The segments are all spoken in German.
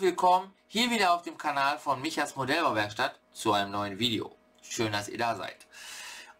willkommen hier wieder auf dem Kanal von Michas Modellbauwerkstatt zu einem neuen Video. Schön, dass ihr da seid.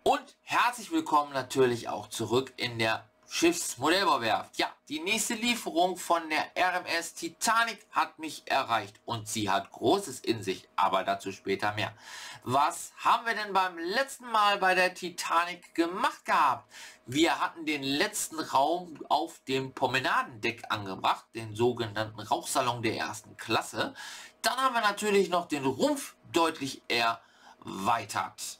Und herzlich willkommen natürlich auch zurück in der Schiffsmodellbauwerft. Ja, die nächste Lieferung von der RMS Titanic hat mich erreicht und sie hat Großes in sich, aber dazu später mehr. Was haben wir denn beim letzten Mal bei der Titanic gemacht gehabt? Wir hatten den letzten Raum auf dem Promenadendeck angebracht, den sogenannten Rauchsalon der ersten Klasse. Dann haben wir natürlich noch den Rumpf deutlich erweitert.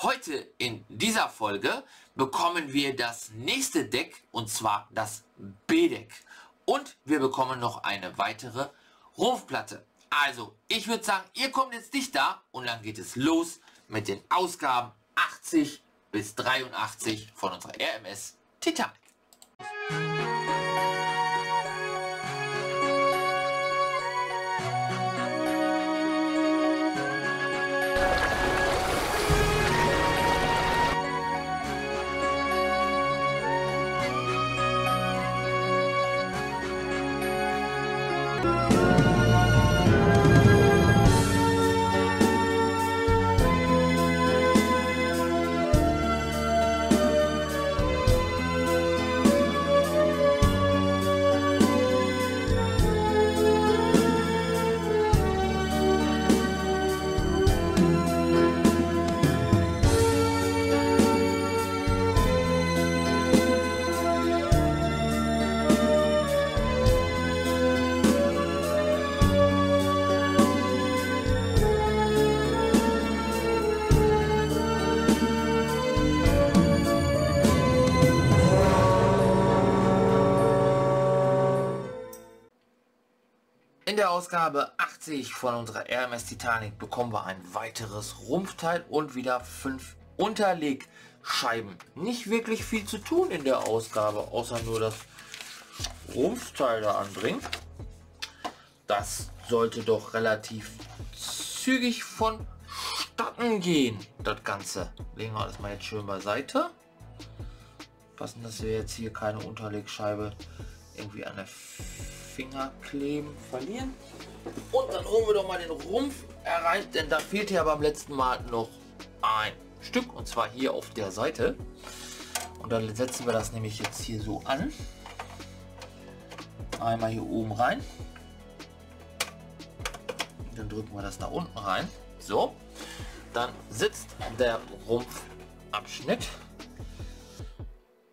Heute in dieser Folge bekommen wir das nächste Deck und zwar das B-Deck. Und wir bekommen noch eine weitere Rumpfplatte. Also, ich würde sagen, ihr kommt jetzt dichter und dann geht es los mit den Ausgaben 80 bis 83 von unserer RMS Titanic. Der Ausgabe 80 von unserer RMS Titanic bekommen wir ein weiteres Rumpfteil und wieder fünf Unterlegscheiben. Nicht wirklich viel zu tun in der Ausgabe, außer nur das Rumpfteil da anbringen. Das sollte doch relativ zügig vonstatten gehen, das Ganze. Legen wir das mal jetzt schön beiseite. Passen, dass wir jetzt hier keine Unterlegscheibe irgendwie an der Finger kleben verlieren. Und dann holen wir doch mal den Rumpf herein, denn da fehlt ja beim letzten Mal noch ein Stück und zwar hier auf der Seite. Und dann setzen wir das nämlich jetzt hier so an. Einmal hier oben rein. Dann drücken wir das nach unten rein. So. Dann sitzt der Rumpfabschnitt.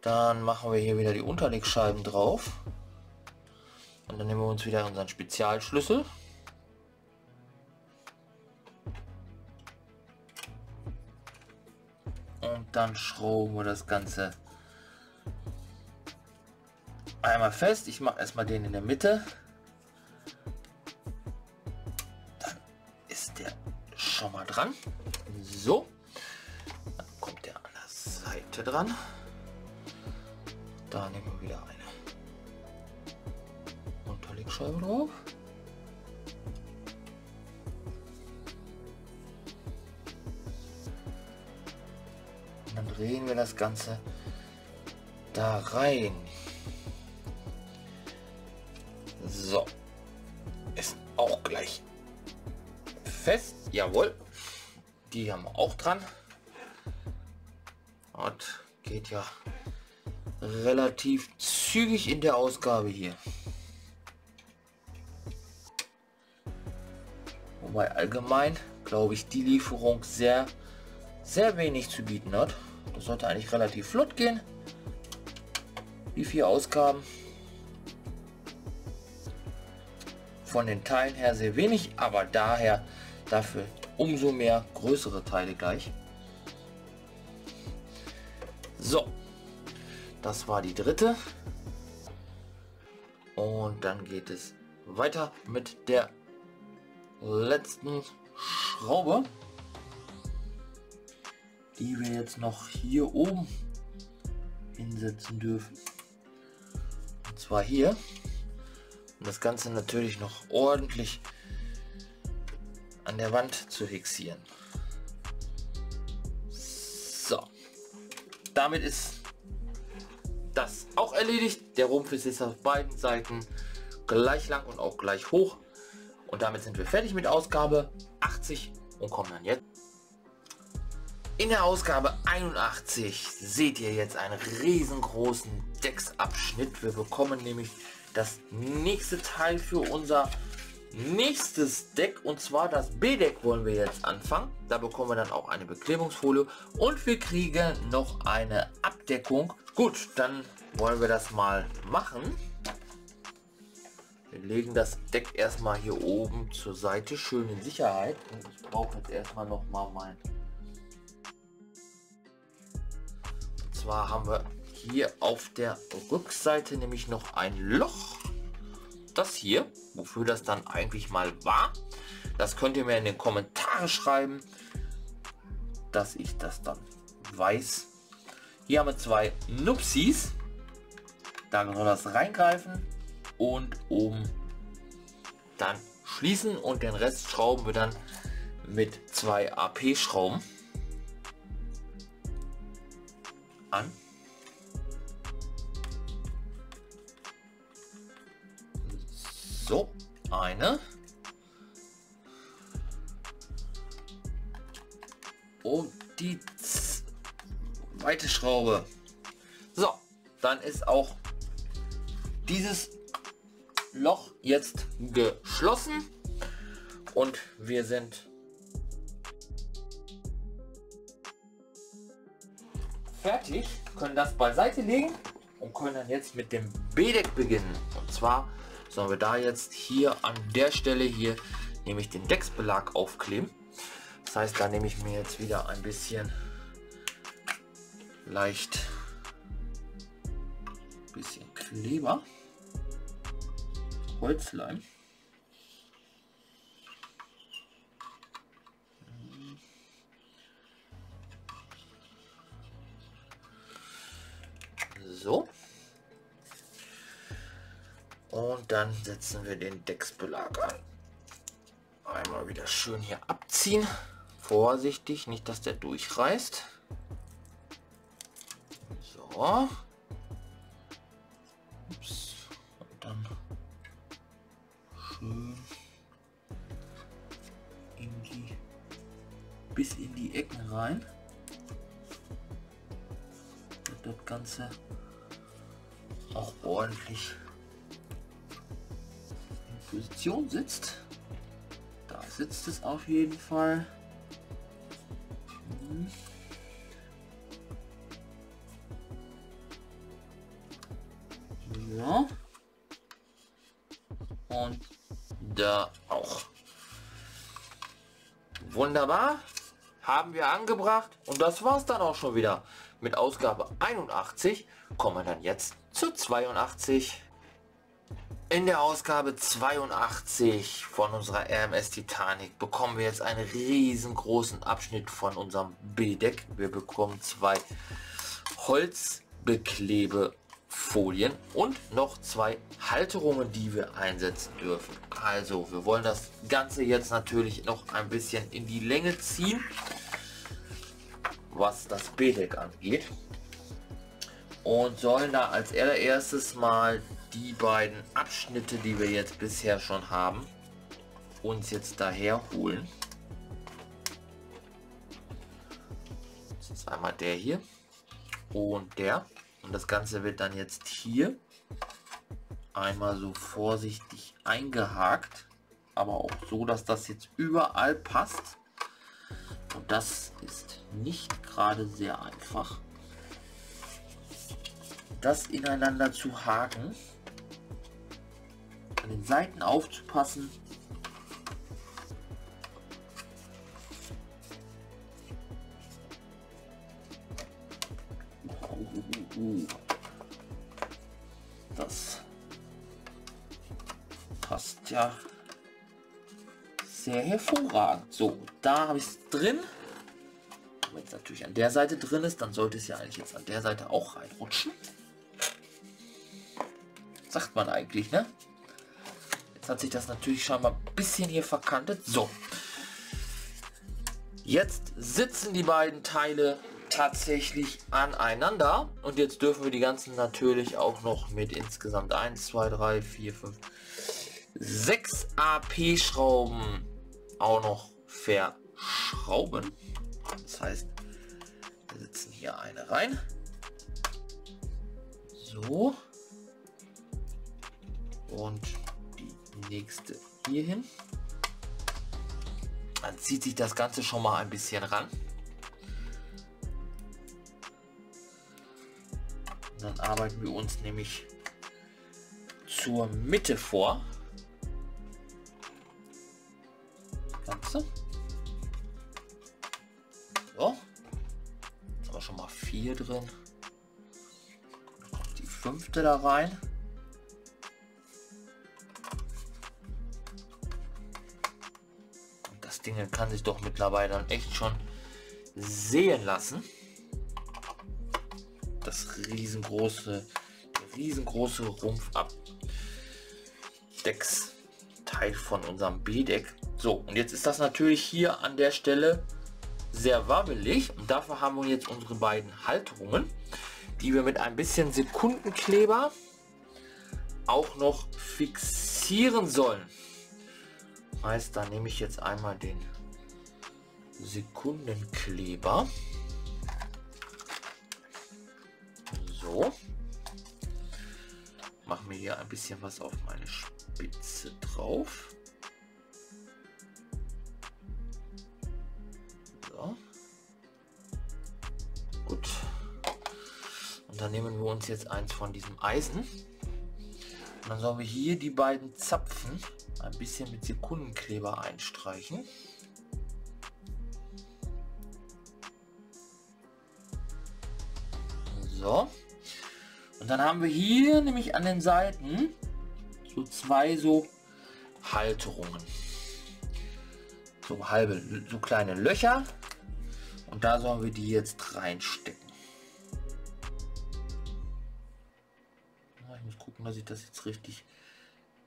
Dann machen wir hier wieder die Unterlegscheiben drauf. Und dann nehmen wir uns wieder unseren Spezialschlüssel. Und dann schrauben wir das Ganze einmal fest. Ich mache erstmal den in der Mitte. Dann ist der schon mal dran. So. Dann kommt der an der Seite dran. Da nehmen wir wieder eine Unterlegscheibe drauf. Und dann drehen wir das Ganze da rein. So. Ist auch gleich fest. Jawohl. Die haben wir auch dran. Und geht ja relativ zügig in der Ausgabe hier. Wobei allgemein, glaube ich, die Lieferung sehr, sehr wenig zu bieten hat. Das sollte eigentlich relativ flott gehen. Die vier Ausgaben. Von den Teilen her sehr wenig, aber daher dafür umso mehr größere Teile gleich. So, das war die dritte. Und dann geht es weiter mit der letzten Schraube, die wir jetzt noch hier oben hinsetzen dürfen. Und zwar hier. Und das Ganze natürlich noch ordentlich an der Wand zu fixieren. So. Damit ist das auch erledigt. Der Rumpf ist jetzt auf beiden Seiten gleich lang und auch gleich hoch. Und damit sind wir fertig mit Ausgabe 80 und kommen dann jetzt. In der Ausgabe 81 seht ihr jetzt einen riesengroßen Decksabschnitt. Wir bekommen nämlich das nächste Teil für unser nächstes Deck und zwar das B-Deck wollen wir jetzt anfangen. Da bekommen wir dann auch eine Beklebungsfolie und wir kriegen noch eine Abdeckung. Gut, dann wollen wir das mal machen. Wir legen das Deck erstmal hier oben zur Seite, schön in Sicherheit. Und ich brauche jetzt erstmal noch mal mein... Und zwar haben wir hier auf der Rückseite nämlich noch ein Loch. Das hier, wofür das dann eigentlich mal war. Das könnt ihr mir in den Kommentaren schreiben, dass ich das dann weiß. Hier haben wir zwei Nupsis. Da soll das reingreifen und oben dann schließen und den Rest schrauben wir dann mit zwei AP Schrauben an. So, eine. Und die zweite Schraube. So, dann ist auch dieses Loch jetzt geschlossen und wir sind fertig, können das beiseite legen und können dann jetzt mit dem B-Deck beginnen. Und zwar sollen wir da jetzt hier an der Stelle hier nämlich den Decksbelag aufkleben. Das heißt, da nehme ich mir jetzt wieder ein bisschen leicht bisschen Kleber. Holzleim. So. Und dann setzen wir den Decksbelag an. Einmal wieder schön hier abziehen. Vorsichtig, nicht dass der durchreißt. So. Bis in die Ecken rein. Und das Ganze auch ordentlich in Position sitzt. Da sitzt es auf jeden Fall. Mhm. Ja. Und da auch. Wunderbar haben wir angebracht und das war es dann auch schon wieder. Mit Ausgabe 81 kommen wir dann jetzt zu 82. In der Ausgabe 82 von unserer RMS Titanic bekommen wir jetzt einen riesengroßen Abschnitt von unserem B-Deck. Wir bekommen zwei Holzbeklebefolien und noch zwei Halterungen, die wir einsetzen dürfen. Also wir wollen das Ganze jetzt natürlich noch ein bisschen in die Länge ziehen was das B-Deck angeht. Und sollen da als allererstes mal die beiden Abschnitte, die wir jetzt bisher schon haben, uns jetzt daher holen. Das ist einmal der hier und der. Und das Ganze wird dann jetzt hier einmal so vorsichtig eingehakt, aber auch so, dass das jetzt überall passt. Und das ist nicht gerade sehr einfach. Das ineinander zu haken. An den Seiten aufzupassen. Sehr hervorragend. So, da habe ich es drin. Wenn es natürlich an der Seite drin ist, dann sollte es ja eigentlich jetzt an der Seite auch reinrutschen. Sagt man eigentlich, ne? Jetzt hat sich das natürlich schon mal ein bisschen hier verkantet. So. Jetzt sitzen die beiden Teile tatsächlich aneinander. Und jetzt dürfen wir die ganzen natürlich auch noch mit insgesamt 1, 2, 3, 4, 5, sechs AP-Schrauben auch noch verschrauben. Das heißt, wir setzen hier eine rein. So. Und die nächste hier hin. Dann zieht sich das Ganze schon mal ein bisschen ran. dann arbeiten wir uns nämlich zur Mitte vor. Ganze. So. Jetzt haben wir schon mal vier drin. Die fünfte da rein. Und das Ding kann sich doch mittlerweile dann echt schon sehen lassen. Das riesengroße, riesengroße Rumpf ab. Teil von unserem B-Deck. So, und jetzt ist das natürlich hier an der Stelle sehr wabbelig und dafür haben wir jetzt unsere beiden Halterungen, die wir mit ein bisschen Sekundenkleber auch noch fixieren sollen. Heißt, da nehme ich jetzt einmal den Sekundenkleber. So. Machen wir hier ein bisschen was auf meine Spitze drauf. Gut. Und dann nehmen wir uns jetzt eins von diesem Eisen. Und dann sollen wir hier die beiden Zapfen ein bisschen mit Sekundenkleber einstreichen. So. Und dann haben wir hier nämlich an den Seiten so zwei so Halterungen. So halbe, so kleine Löcher. Und da sollen wir die jetzt reinstecken. Ich muss gucken, dass ich das jetzt richtig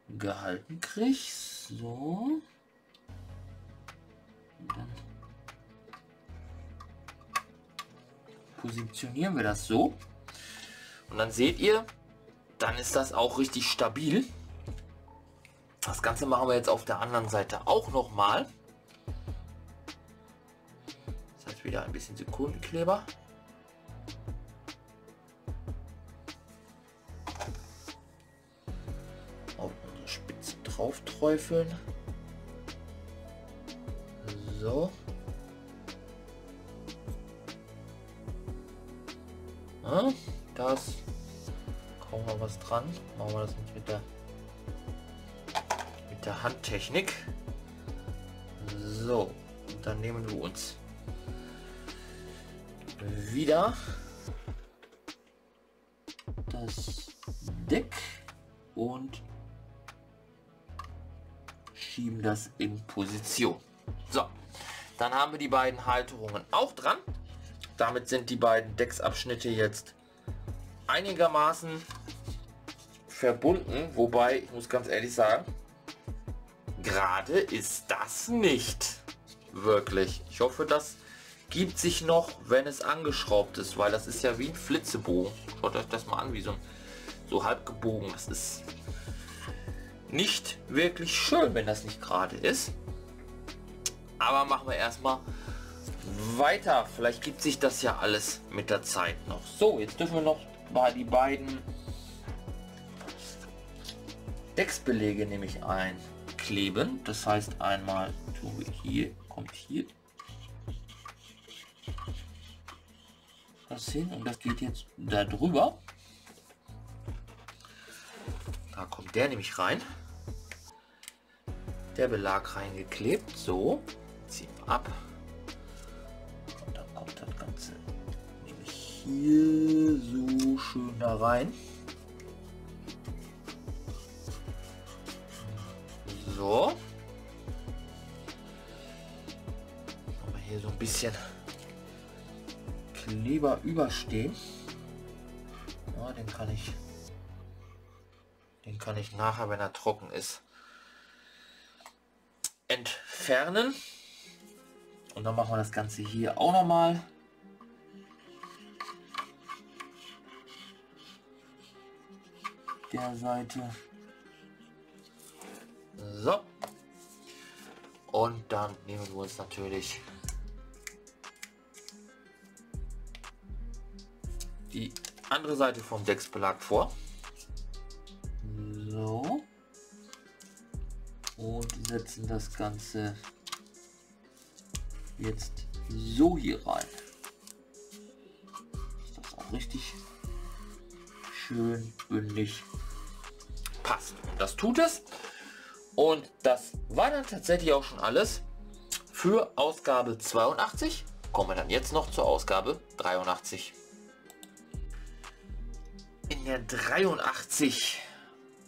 gehalten kriege. So. dann positionieren wir das so. Und dann seht ihr, dann ist das auch richtig stabil. Das Ganze machen wir jetzt auf der anderen Seite auch noch mal. Heißt wieder ein bisschen Sekundenkleber. Auf unsere Spitze drauf träufeln. So. Ja, das kaum mal was dran. Machen wir das nicht mit der mit der Handtechnik. So, und dann nehmen wir uns wieder das Deck und schieben das in Position. So, dann haben wir die beiden Halterungen auch dran. Damit sind die beiden Decksabschnitte jetzt einigermaßen verbunden, wobei ich muss ganz ehrlich sagen, gerade ist das nicht wirklich. Ich hoffe, das gibt sich noch, wenn es angeschraubt ist, weil das ist ja wie ein Flitzebogen. Schaut euch das mal an, wie so, so halb gebogen. Das ist nicht wirklich schön, wenn das nicht gerade ist. Aber machen wir erstmal weiter. Vielleicht gibt sich das ja alles mit der Zeit noch. So, jetzt dürfen wir noch mal die beiden Decksbelege nämlich einkleben. Das heißt einmal wir hier, kommt hier das hin und das geht jetzt da drüber. Da kommt der nämlich rein. Der Belag reingeklebt. So, ziehen wir ab. hier so schön da rein. So. Aber hier so ein bisschen Kleber überstehen. Ja, den kann ich den kann ich nachher, wenn er trocken ist, entfernen. Und dann machen wir das Ganze hier auch noch mal. der Seite So. Und dann nehmen wir uns natürlich die andere Seite vom Decksbelag vor. So. Und setzen das Ganze jetzt so hier rein. Ist das auch richtig schön bündig passt. Und das tut es. Und das war dann tatsächlich auch schon alles für Ausgabe 82. Kommen wir dann jetzt noch zur Ausgabe 83. Der 83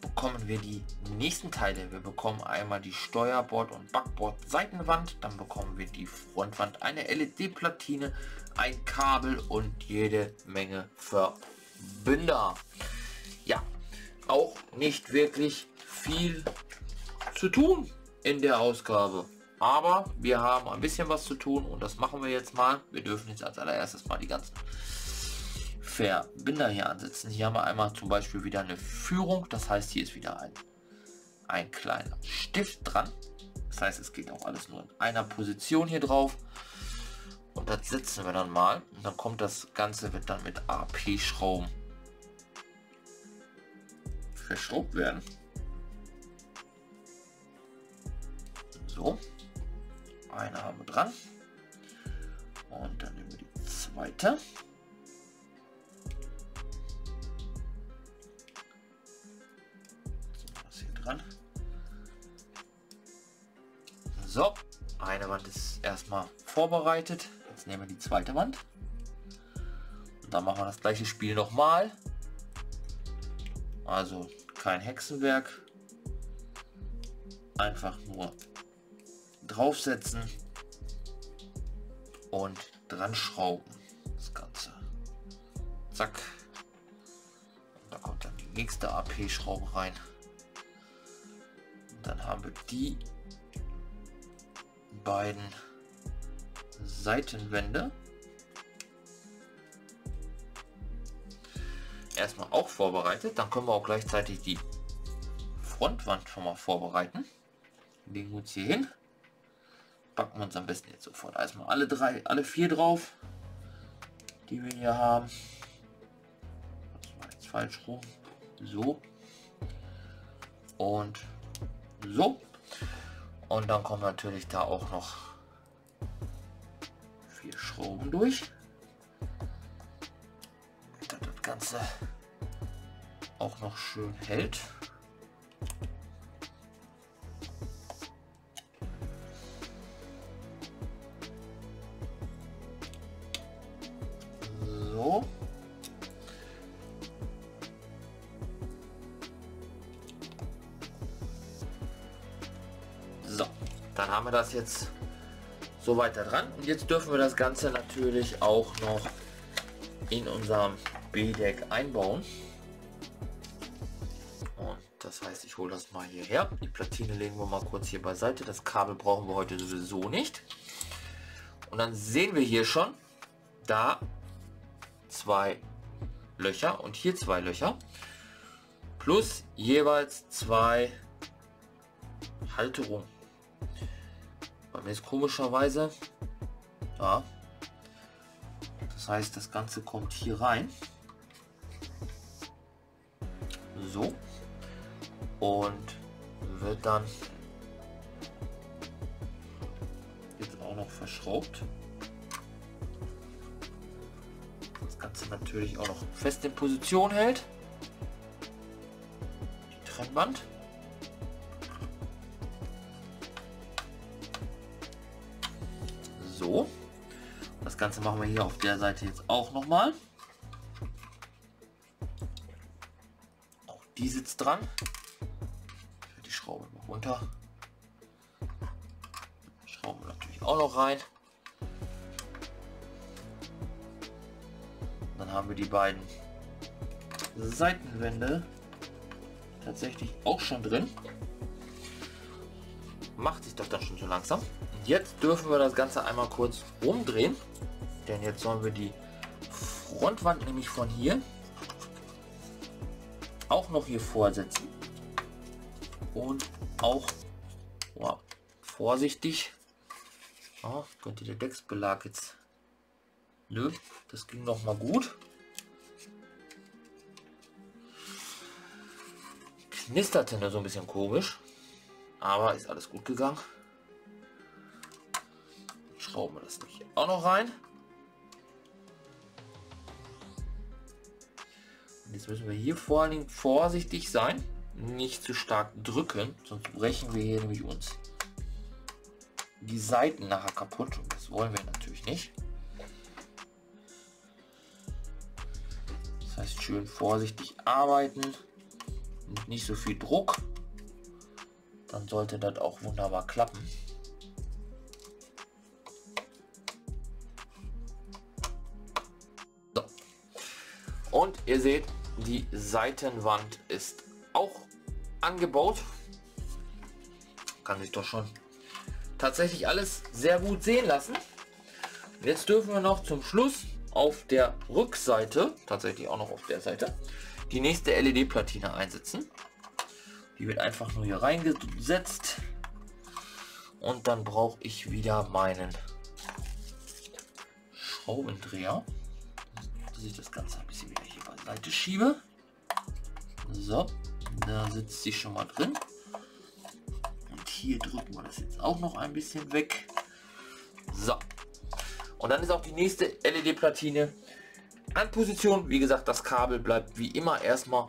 bekommen wir die nächsten Teile. Wir bekommen einmal die Steuerbord- und Backbord-Seitenwand, dann bekommen wir die Frontwand, eine LED-Platine, ein Kabel und jede Menge Verbinder. Ja, auch nicht wirklich viel zu tun in der Ausgabe. Aber wir haben ein bisschen was zu tun und das machen wir jetzt mal. Wir dürfen jetzt als allererstes mal die ganzen Verbinder hier ansetzen. Hier haben wir einmal zum Beispiel wieder eine Führung. Das heißt, hier ist wieder ein, ein kleiner Stift dran. Das heißt, es geht auch alles nur in einer Position hier drauf. Und das setzen wir dann mal. Und dann kommt das Ganze, wird dann mit AP-Schrauben verschraubt werden. So. Eine haben wir dran. Und dann nehmen wir die zweite. So, eine Wand ist erstmal vorbereitet. Jetzt nehmen wir die zweite Wand. Und dann machen wir das gleiche Spiel nochmal. Also kein Hexenwerk. Einfach nur draufsetzen und dran schrauben. Das Ganze. Zack. Und da kommt dann die nächste AP-Schraube rein. Und dann haben wir die beiden Seitenwände. Erstmal auch vorbereitet. Dann können wir auch gleichzeitig die Frontwand schon mal vorbereiten. Legen uns hier hin. Packen wir uns am besten jetzt sofort erstmal alle drei, alle vier drauf, die wir hier haben. Das war jetzt falsch rum. So. Und so. Und dann kommen natürlich da auch noch vier Schrauben durch. Dass das Ganze auch noch schön hält. Haben wir das jetzt so weiter dran. Und jetzt dürfen wir das Ganze natürlich auch noch in unserem B-Deck einbauen. Und das heißt, ich hole das mal hierher. Die Platine legen wir mal kurz hier beiseite. Das Kabel brauchen wir heute sowieso nicht. Und dann sehen wir hier schon, da zwei Löcher und hier zwei Löcher. Plus jeweils zwei Halterungen. Mir ist komischerweise da. Das heißt, das Ganze kommt hier rein. So. Und wird dann jetzt auch noch verschraubt. Das Ganze natürlich auch noch fest in Position hält. Die Trennwand. Ganze machen wir hier auf der Seite jetzt auch noch mal. Auch die sitzt dran. Die Schraube noch runter. Schrauben natürlich auch noch rein. Dann haben wir die beiden Seitenwände tatsächlich auch schon drin. Macht sich doch dann schon so langsam. Jetzt dürfen wir das Ganze einmal kurz umdrehen, denn jetzt sollen wir die Frontwand nämlich von hier auch noch hier vorsetzen und auch Oh, vorsichtig. Oh, könnte der Decksbelag jetzt... Nö, das ging noch mal gut. Knisterte nur so ein bisschen komisch. Aber ist alles gut gegangen. Schrauben wir das nicht auch noch rein. Jetzt müssen wir hier vor allen Dingen vorsichtig sein. Nicht zu stark drücken, sonst brechen wir hier nämlich uns die Seiten nachher kaputt. Und das wollen wir natürlich nicht. Das heißt schön vorsichtig arbeiten. Und nicht so viel Druck. Dann sollte das auch wunderbar klappen. So. Und ihr seht, die Seitenwand ist auch angebaut. Kann sich doch schon tatsächlich alles sehr gut sehen lassen. Jetzt dürfen wir noch zum Schluss auf der Rückseite, tatsächlich auch noch auf der Seite, die nächste LED-Platine einsetzen. Die wird einfach nur hier reingesetzt. Und dann brauche ich wieder meinen Schraubendreher. Dass ich das Ganze beiseite schiebe. So, da sitzt sie schon mal drin. Und hier drücken wir das jetzt auch noch ein bisschen weg. So. Und dann ist auch die nächste LED-Platine an Position. Wie gesagt, das Kabel bleibt wie immer erstmal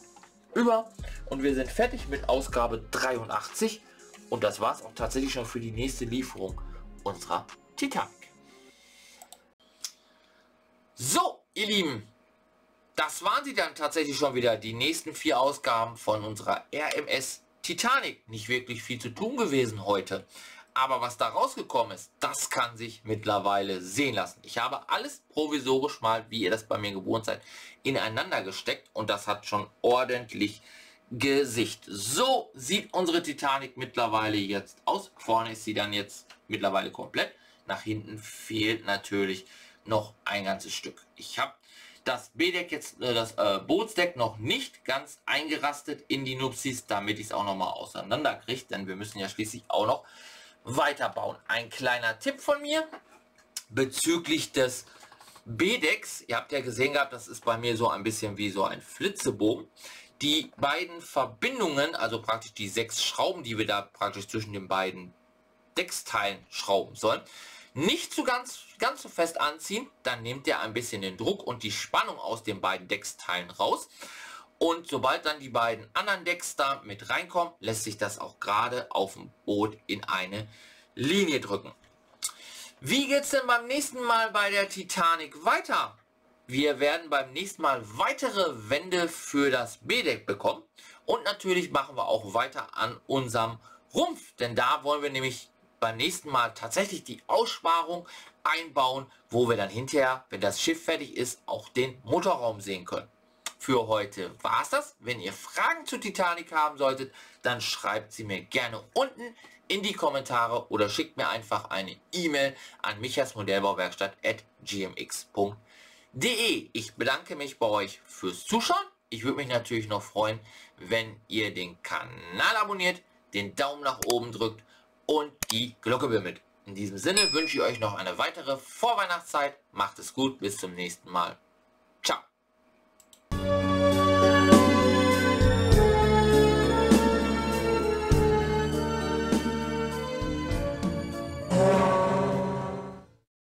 über. Und wir sind fertig mit Ausgabe 83. Und das war es auch tatsächlich schon für die nächste Lieferung unserer Titanic. So, ihr Lieben, das waren sie dann tatsächlich schon wieder, die nächsten vier Ausgaben von unserer RMS Titanic. Nicht wirklich viel zu tun gewesen heute. Aber was da rausgekommen ist, das kann sich mittlerweile sehen lassen. Ich habe alles provisorisch mal, wie ihr das bei mir gewohnt seid, ineinander gesteckt und das hat schon ordentlich Gesicht. So sieht unsere Titanic mittlerweile jetzt aus. Vorne ist sie dann jetzt mittlerweile komplett. Nach hinten fehlt natürlich noch ein ganzes Stück. Ich habe das B-Deck jetzt, äh, das äh, Bootsdeck noch nicht ganz eingerastet in die Nupsis, damit ich es auch noch mal auseinander kriege, denn wir müssen ja schließlich auch noch weiterbauen. Ein kleiner Tipp von mir bezüglich des B-Decks. Ihr habt ja gesehen gehabt, das ist bei mir so ein bisschen wie so ein Flitzebogen. Die beiden Verbindungen, also praktisch die sechs Schrauben, die wir da praktisch zwischen den beiden Decksteilen schrauben sollen, nicht zu ganz, ganz so fest anziehen, dann nehmt ihr ein bisschen den Druck und die Spannung aus den beiden Decksteilen raus. Und sobald dann die beiden anderen Decks da mit reinkommen, lässt sich das auch gerade auf dem Boot in eine Linie drücken. Wie geht es denn beim nächsten Mal bei der Titanic weiter? Wir werden beim nächsten Mal weitere Wände für das B-Deck bekommen. Und natürlich machen wir auch weiter an unserem Rumpf. Denn da wollen wir nämlich beim nächsten Mal tatsächlich die Aussparung einbauen, wo wir dann hinterher, wenn das Schiff fertig ist, auch den Motorraum sehen können für heute war es das. Wenn ihr Fragen zu Titanic haben solltet, dann schreibt sie mir gerne unten in die Kommentare oder schickt mir einfach eine E-Mail an michasmodellbauwerkstatt.gmx.de. Ich bedanke mich bei euch fürs Zuschauen. Ich würde mich natürlich noch freuen, wenn ihr den Kanal abonniert, den Daumen nach oben drückt und die Glocke bimmelt. In diesem Sinne wünsche ich euch noch eine weitere Vorweihnachtszeit. Macht es gut, bis zum nächsten Mal.